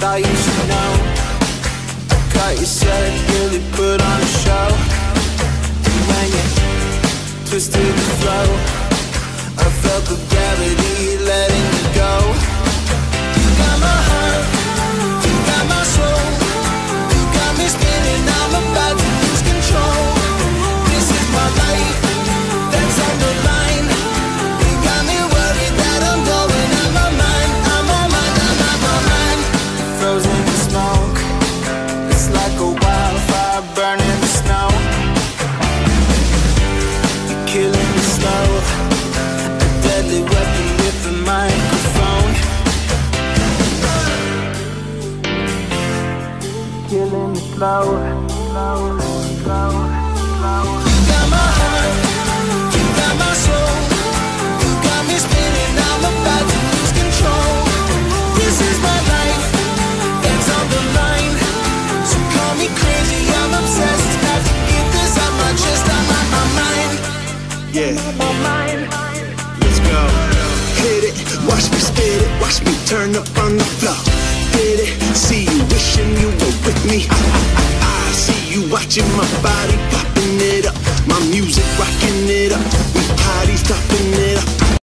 thought you should know. The cut you said really put on a show. And when you twisted the flow. Slow. You got my heart, you got my soul, you got me spinning. I'm about to lose control. This is my life, it's on the line. So call me crazy, I'm obsessed. Have to get this out my chest, I'm out my mind. Yeah, My mind. let's go. Hit it, watch me spit it, watch me turn up on the floor. Hit it, see you wishing you were with me. I, I, I, see you watching my body, popping it up. My music rocking it up. We party stopping